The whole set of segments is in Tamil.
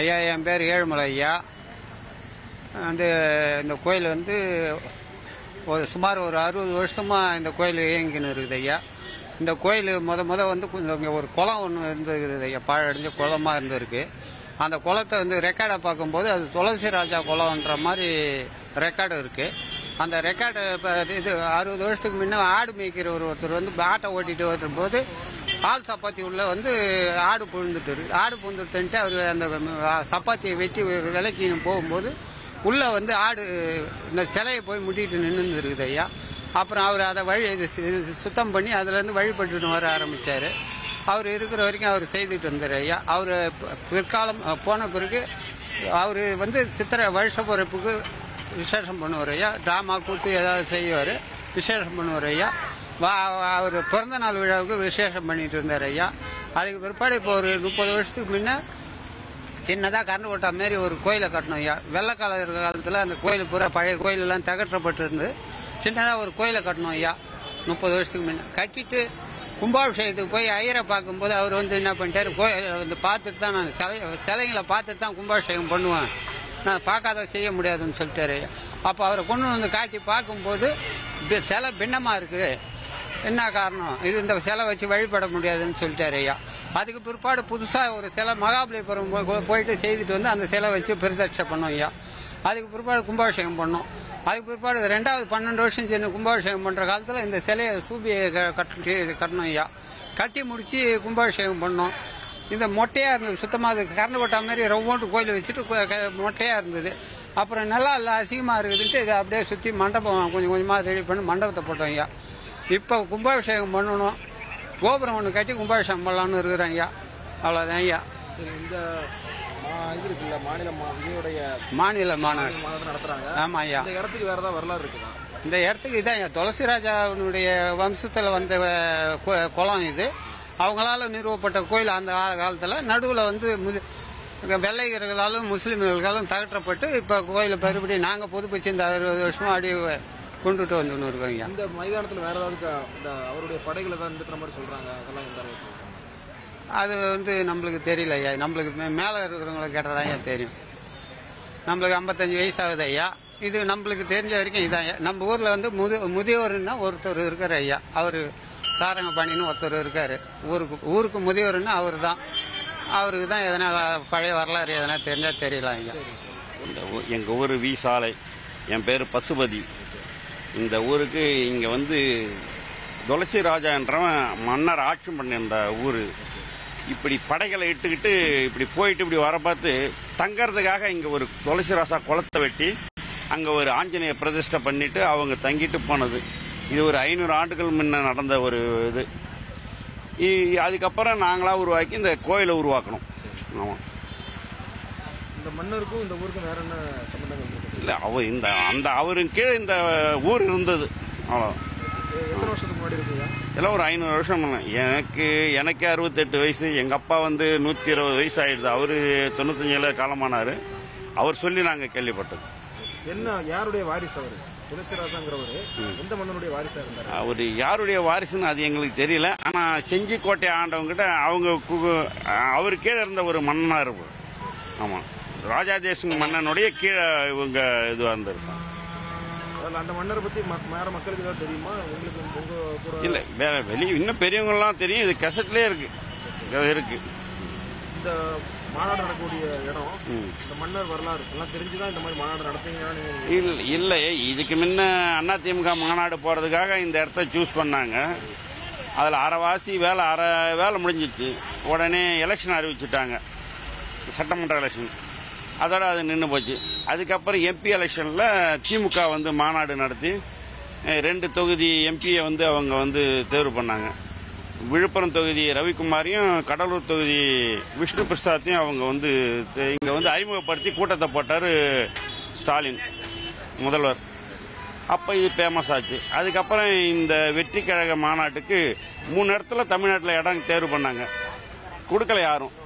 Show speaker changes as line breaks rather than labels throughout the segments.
ஐயா என் பேர் ஏழுமலை ஐயா. வந்து இந்த கோயில் வந்து ஒரு சுமார் ஒரு அறுபது வருஷமாக இந்த கோயில் இயங்கின்னு இருக்குது ஐயா. இந்த கோயில் முத முத வந்து கொஞ்சம் இங்கே ஒரு குளம் ஒன்று இருந்துருக்குது ஐயா. பாழடைஞ்ச குளமாக இருந்திருக்கு. அந்த குளத்தை வந்து ரெக்கார்டை பார்க்கும்போது அது துளசி ராஜா குளம்ன்ற மாதிரி ரெக்கார்டு இருக்குது அந்த ரெக்கார்டு இப்போ இது அறுபது வருஷத்துக்கு முன்னே ஆடு மேய்க்கிற ஒரு ஒருத்தர் வந்து ஆட்டை ஓட்டிகிட்டு வரும்போது பால் சப்பாத்தி உள்ள வந்து ஆடு புழுந்துட்டு ஆடு புழுந்துட்டுன்ட்டு அவர் அந்த சப்பாத்தியை வெட்டி விலைக்கு போகும்போது உள்ள வந்து ஆடு இந்த சிலையை போய் முட்டிட்டு நின்று இருக்குது ஐயா. அப்புறம் அவர் அதை வழி இது சுத்தம் பண்ணி அதுலேருந்து வழிபட்டுன்னு வர ஆரம்பித்தார் அவர் இருக்கிற வரைக்கும் அவர் செய்துட்டு இருந்தார் ஐயா. அவர் பிற்காலம் போன பிறகு அவர் வந்து சித்திரை வருஷ பிறப்புக்கு விசேஷம் பண்ணுவார் ஐயா. ட்ராமா கூத்து ஏதாவது செய்வார். விசேஷம் பண்ணுவார் ஐயா. அவர் பிறந்த நாள் விழாவுக்கு விசேஷம் பண்ணிட்டு இருந்தார் ஐயா. அதுக்கு பிற்பாடு இப்போ ஒரு முப்பது வருஷத்துக்கு முன்னே சின்னதாக கரண்ட் ஓட்டா மாரி ஒரு கோயிலை கட்டணும் ஐயா. வெள்ளக்கால இருக்கிற காலத்தில் அந்த கோயில் பூரா பழைய கோயிலெல்லாம் தகற்றப்பட்டிருந்து சின்னதாக ஒரு கோயிலை கட்டணும் ஐயா முப்பது வருஷத்துக்கு முன்னே. கட்டிட்டு கும்பாபிஷேகத்துக்கு போய் ஐயரை பார்க்கும்போது அவர் வந்து என்ன பண்ணிட்டார் கோயில் வந்து பார்த்துட்டு தான் நான் சிலை சிலைங்களை பார்த்துட்டு தான் கும்பாபிஷேகம் பண்ணுவேன். நான் பார்க்காத செய்ய முடியாதுன்னு சொல்லிட்டாரு ஐயா. அப்போ அவரை கொண்டு வந்து காட்டி பார்க்கும்போது சிலை பின்னமாக இருக்குது என்ன காரணம்? இது இந்த சிலை வச்சு வழிபட முடியாதுன்னு சொல்லிட்டாரு ஐயா. அதுக்கு பிற்பாடு புதுசாக ஒரு சிலை மகாபலிபுரம் போயிட்டு செய்துட்டு வந்து அந்த சிலை வச்சு பிரதட்சை பண்ணோம் ஐயா. அதுக்கு பிற்பாடு கும்பாபிஷேகம் பண்ணோம். அதுக்கு பிற்பாடு ரெண்டாவது பன்னெண்டு வருஷம் சேர்ந்து கும்பாபிஷேகம் பண்ணுற காலத்தில் இந்த சிலையை சூபியை க- கட்டி கட்டணும் ஐயா. கட்டி முடித்து கும்பாபிஷேகம் பண்ணோம். இந்த மொட்டையாக இருந்தது சுத்தமாக அது கரண்ட் கொட்டா மாதிரி ரவ்வோண்டு கோயில் வச்சுட்டு மொட்டையாக இருந்தது. அப்புறம் நல்லா இல்லை அசிங்கமாக இருக்குதுன்ட்டு இதை அப்படியே சுற்றி மண்டபம் கொஞ்சம் கொஞ்சமாக ரெடி பண்ணி மண்டபத்தை போட்டோம் ஐயா. இப்போ கும்பாபிஷேகம் பண்ணணும். கோபுரம் ஒன்று கட்டி கும்பாபிஷேகம் பண்ணலாம்னு இருக்கிறேன் ஐயா. அவ்வளோதான் ஐயா.
இந்த இது இருக்குல்ல மாநில விஜயோடைய
மாநில மாநாடு
நடத்துறாங்க.
ஆமாம் ஐயா.
இந்த இடத்துக்கு வேற ஏதாவது வரலாறு இருக்குதா?
இந்த இடத்துக்கு இதான் துளசி ராஜாவுடைய வம்சத்தில் வந்த குளம் இது. அவங்களால நிறுவப்பட்ட கோயில் அந்த காலத்தில். நடுவில் வந்து வெள்ளையர்களாலும் முஸ்லீம்களாலும் தகற்றப்பட்டு இப்போ கோயிலை மறுபடி நாங்கள் புதுப்பிச்சு இந்த அறுபது வருஷமா அடி கொண்டுட்டு வந்துன்னு இருக்கோம் ஐயா
இந்த மைதானத்துல வேற ஏதாவது இந்த அவருடைய படைகளை தான் நிறுத்துற மாதிரி சொல்றாங்க. அதெல்லாம் எந்த அளவுக்கு
அது வந்து நம்மளுக்கு தெரியல ஐயா. நம்மளுக்கு மே- மேலே இருக்கிறவங்களுக்கு கேட்டால் தான் ஐயா தெரியும். நம்மளுக்கு ஐம்பத்தஞ்சு வயசு ஆகுது ஐயா. இது நம்மளுக்கு தெரிஞ்ச வரைக்கும் இதான் ஐயா. நம்ம ஊரில் வந்து முது முதியோர்னா ஒருத்தர் இருக்கார் ஐயா. அவர் சாரங்கபாணின்னு ஒருத்தர் இருக்கார். ஊருக்கு ஊருக்கு முதியோர்னா அவர் தான் அவருக்கு தான் எதனா பழைய வரலாறு எதனா தெரிஞ்சால் தெரியலாம் ஐயா.
இந்த ஊ- எங்க ஊர் வி சாலை என் பேர் பசுபதி. இந்த ஊருக்கு இங்கே வந்து துளசி ராஜா என்றவன் மன்னர் ஆட்சி பண்ணியிருந்த ஊர். இப்படி படைகளை இட்டுக்கிட்டு இப்படி போயிட்டு இப்படி வர பார்த்து தங்கறதுக்காக இங்கே ஒரு துளசி ராசா குளத்தை வெட்டி அங்கே ஒரு ஆஞ்சநேய பிரதிஷ்டை பண்ணிட்டு அவங்க தங்கிட்டு போனது. இது ஒரு ஐநூறு ஆண்டுகள் முன்ன நடந்த ஒரு இது. இ- அதுக்கப்புறம் நாங்களாக உருவாக்கி இந்த கோயிலை உருவாக்கணும். ஆமாம்
இந்த மன்னருக்கும் இந்த ஊருக்கும் வேற என்ன சம்பந்தங்கள்
இல்ல அவர் இந்த அந்த அவருக்கு கீழே இந்த ஊர் இருந்தது. அவ்வளோ இதெல்லாம் ஒரு ஐநூறு வருஷம். எனக்கு எனக்கே அறுபத்தெட்டு வயசு. எங்க அப்பா வந்து நூத்தி இருபது வயசு ஆயிடுது. அவரு தொண்ணூத்தஞ்சுல காலமானாரு. அவர் சொல்லி நாங்க கேள்விப்பட்டது.
என்ன யாருடைய வாரிசு அவரு?
அவர் யாருடைய வாரிசுன்னு அது எங்களுக்கு தெரியல. ஆனா செஞ்சி கோட்டை ஆண்டவங்கிட்ட அவங்க அவர் கீழே இருந்த ஒரு மன்னனா இருப்பார் ஆமா. ராஜா தேசம் மன்னனுடைய கீழே இவங்க இருந்திருப்பாங்க
அதுல அந்த மன்னரை ம- வேற மக்களுக்கு ஏதாவது தெரியுமா? உங்களுக்கு
இல்ல வேற வெளியே இன்னும் பெரியவங்கலாம் தெரியும். இது கெசட்லயே இருக்கு. இது இருக்கு.
இந்த மாநாடு நடக்கக்கூடிய இடம். இந்த மன்னர் வரலாறு எல்லாம் தெரிஞ்சுதான் இந்த மாதிரி மாநாடு நடத்துவீங்கன்னா
இல்ல இல்லை இதுக்கு முன்ன அதிமுக மாநாடு போறதுக்காக இந்த இடத்த சூஸ் பண்ணாங்க. அதுல அரைவாசி வேலை அரை வேலை முடிஞ்சிச்சு. உடனே எலெக்ஷன் அறிவிச்சுட்டாங்க. சட்டமன்ற எலெக்ஷன் அதோட அது நின்று போச்சு. அதுக்கப்புறம் எம்பி எலெக்ஷனில் திமுக வந்து மாநாடு நடத்தி ரெண்டு தொகுதி எம்பியை வந்து அவங்க வந்து தேர்வு பண்ணாங்க. விழுப்புரம் தொகுதி ரவிக்குமாரையும் கடலூர் தொகுதி விஷ்ணு பிரசாத்தையும் அவங்க வந்து இங்கே வந்து அறிமுகப்படுத்தி கூட்டத்தை போட்டார் ஸ்டாலின் முதல்வர். அப்போ இது ஃபேமஸ் ஆச்சு. அதுக்கப்புறம் இந்த வெற்றி கழக மாநாட்டுக்கு மூணு இடத்துல தமிழ்நாட்டில் இடம் தேர்வு பண்ணாங்க. கொடுக்கல யாரும்.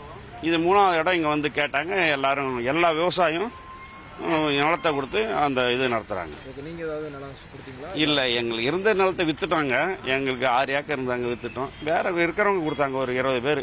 இது மூணாவது இடம் இங்க வந்து கேட்டாங்க. எல்லாரும் எல்லா விவசாயம் நிலத்தை கொடுத்து அந்த இது
கொடுத்தீங்களா?
இல்ல எங்களுக்கு இருந்த நிலத்தை வித்துட்டாங்க. எங்களுக்கு ஆறு ஏக்கர் இருந்தாங்க வித்துட்டோம். வேற இருக்கிறவங்க கொடுத்தாங்க ஒரு இருபது பேர்.